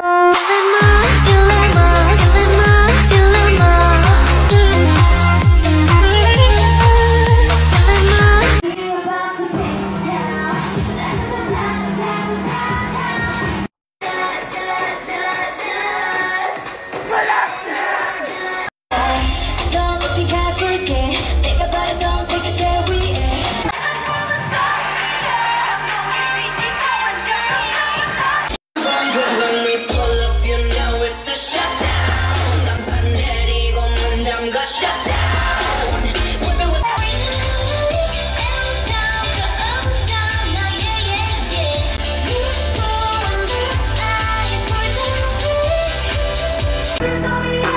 Música This is all